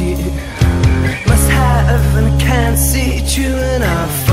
you Must have and I can't see you enough.